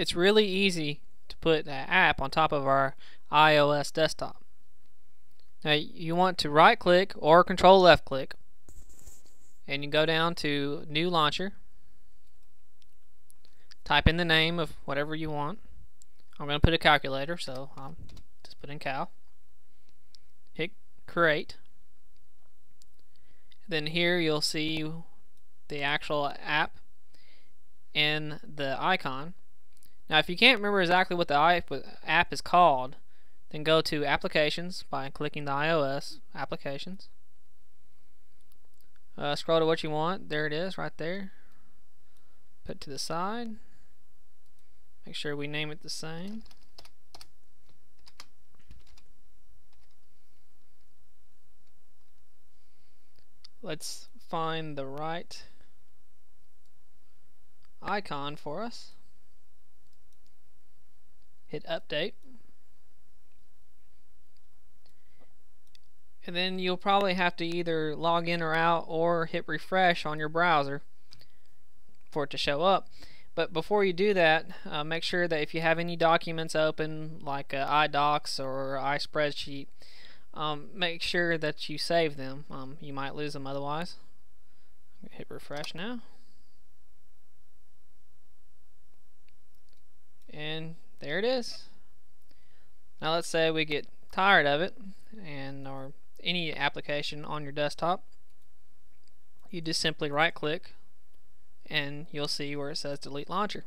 it's really easy to put an app on top of our eyeOS desktop. Now you want to right click or control left click and you go down to new launcher type in the name of whatever you want. I'm going to put a calculator so I'll just put in cal. Hit create. Then here you'll see the actual app and the icon now if you can't remember exactly what the app is called then go to Applications by clicking the eyeOS Applications. Uh, scroll to what you want. There it is, right there. Put to the side. Make sure we name it the same. Let's find the right icon for us. Hit update. and then you'll probably have to either log in or out or hit refresh on your browser for it to show up. But before you do that, uh, make sure that if you have any documents open, like uh, eyeDocs or iSpreadsheet, um, make sure that you save them. Um, you might lose them otherwise. Hit refresh now. And there it is. Now let's say we get tired of it and or any application on your desktop, you just simply right click and you'll see where it says delete launcher.